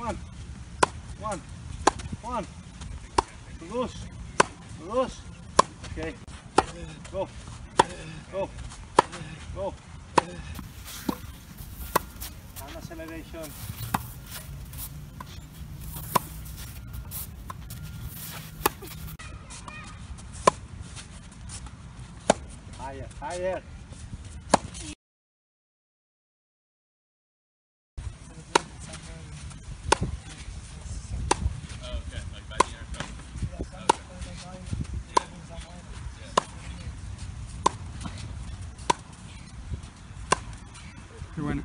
One. One. One. Loose. Loose. Okay. Go. Go. Go. Down acceleration. Higher, higher. Everyone.